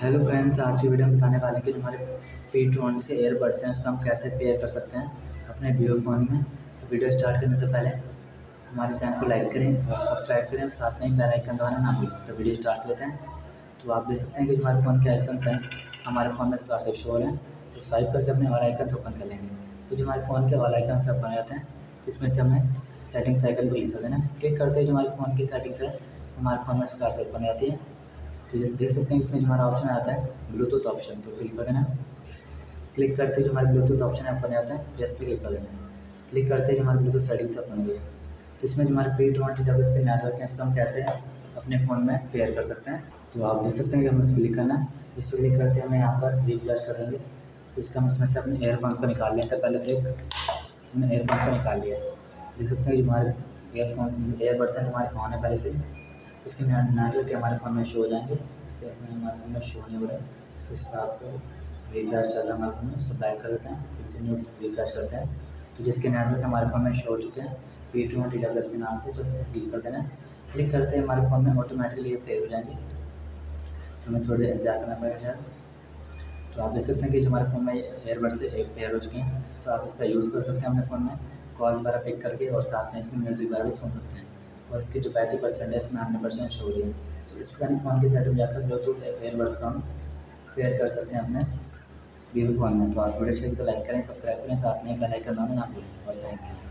Hello friends आज की video में बताने वाले हैं कि हमारे पी ट्रोन्स के एयरबड्स हैं, उसको हम कैसे पेयर कर सकते हैं अपने वीडियो फ़ोन में। तो वीडियो स्टार्ट करने से पहले हमारे चैनल को लाइक करें और सब्सक्राइब करें, साथ में ही बेल आइकन दबाना ना भूलें। तो वीडियो स्टार्ट करते हैं। तो आप देख सकते हैं कि हमारे फ़ोन के आइकन्स हैं, हमारे फ़ोन में इस से शो हैं। तो स्वाइप करके अपने ऑल आइकन्स ओपन कर लेंगे। तो जो हमारे फ़ोन के ऑल आइकन्स ओपन जाते हैं तो इसमें से हमें सेटिंग साइकिल को क्लिक कर देना क्लिक करते ही जो हमारे फ़ोन की सेटिंग्स है, हमारे फ़ोन में इस प्रकार से ओपन जाती है। तो ये देख सकते हैं इसमें जो हमारा ऑप्शन आता है ब्लूटूथ ऑप्शन तो क्लिक कर देना। क्लिक करते जो हमारे ब्लूटूथ ऑप्शन है ओपन आता है जस्ट पे क्लिक कर देना। क्लिक करते जो हमारे ब्लूटूथ सेटिंग्स ओपन हो गई तो इसमें जो हमारे पी ट्वेंटी डबल के नेटवर्क है इसको हम कैसे अपने फ़ोन में पेयर कर सकते हैं। तो आप देख सकते हैं कि हमें क्लिक करना है। इस पर क्लिक करते हमें यहाँ पर रिफ्लैश कर देंगे। तो इसका हम इसमें से अपने एयरफोन्स को निकाल लेते हैं पहले एक हमने एयरफोन्स को निकाल लिया। देख सकते हैं कि हमारे एयरफोन एयरबड्स हैं हमारे फ़ोन है पहले से। उसके नेटवर्क के हमारे फ़ोन में शो हो जाएँगे। इसके अपने हमारे फ़ोन में शो नहीं हो रहा है। तो इस पर आपको रिफ्रेश चल रहा है हमारे फ़ोन में। इसको बैक कर देते हैं। फिर से न्यू रिफ्रेश करते हैं। तो जिसके नेटवर्क हमारे फ़ोन में शो हो चुके हैं पी टू टी डब्ल्यू के नाम से तो क्लिक कर देना क्लिक करते हैं हमारे फ़ोन में ऑटोमेटिकली ये पेयर हो जाएँगे। तो हमें थोड़े एग्ज़ाम करना पड़ेगा तो आप देख सकते हैं कि जो हमारे फ़ोन में एयरबड से एक पेयर हो चुके हैं। तो आप इसका यूज़ कर सकते हैं अपने फ़ोन में। कॉल्स वगैरह पिक करके और साथ में इसमें म्यूज़िक वगैरह भी सुन सकते हैं। और इसकी जो बैटरी परसेंट है, इसमें हंड्रेड परसेंट शो है तो इस यानी फ़ोन की सेटिंग जाकर ब्लूटूथ बर्थ का हम फेयर कर सकते हैं अपने वीवो फ़ोन में। तो आप वीडियो शेयर को लाइक करें सब्सक्राइब करें, साथ में बेल आइकन ना भूलें। और थैंक यू